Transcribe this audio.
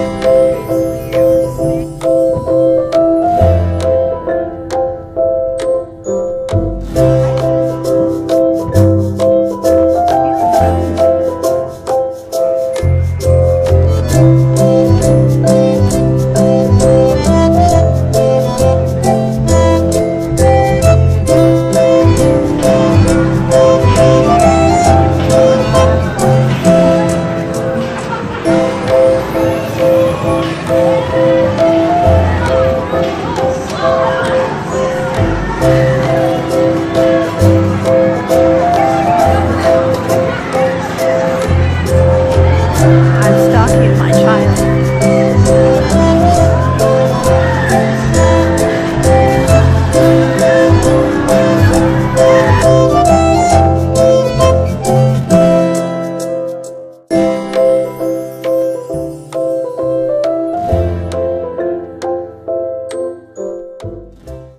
you Música